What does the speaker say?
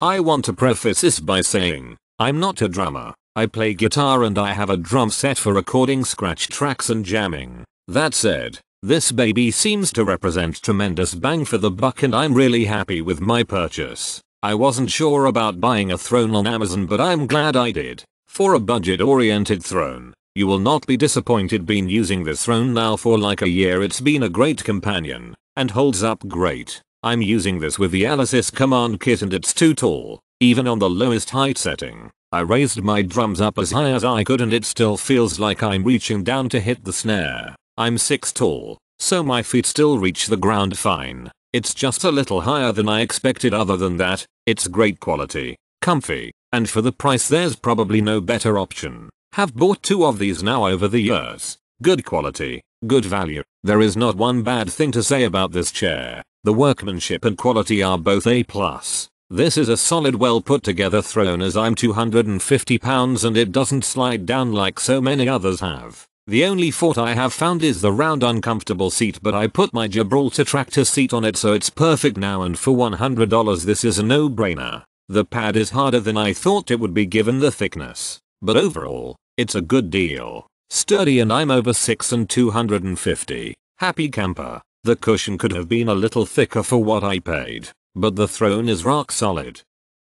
I want to preface this by saying, I'm not a drummer. I play guitar and I have a drum set for recording scratch tracks and jamming. That said, this baby seems to represent tremendous bang for the buck and I'm really happy with my purchase. I wasn't sure about buying a throne on Amazon but I'm glad I did. For a budget oriented throne, you will not be disappointed been using this throne now for like a year it's been a great companion, and holds up great. I'm using this with the Alesis command kit and it's too tall, even on the lowest height setting. I raised my drums up as high as I could and it still feels like I'm reaching down to hit the snare. I'm 6 tall, so my feet still reach the ground fine. It's just a little higher than I expected other than that, it's great quality, comfy, and for the price there's probably no better option. Have bought two of these now over the years. Good quality, good value. There is not one bad thing to say about this chair. The workmanship and quality are both A+. This is a solid well put together throne as I'm 250 pounds and it doesn't slide down like so many others have. The only fault I have found is the round uncomfortable seat but I put my Gibraltar tractor seat on it so it's perfect now and for $100 this is a no-brainer. The pad is harder than I thought it would be given the thickness. But overall, it's a good deal. Sturdy and I'm over 6 and 250. Happy camper. The cushion could have been a little thicker for what I paid, but the throne is rock solid.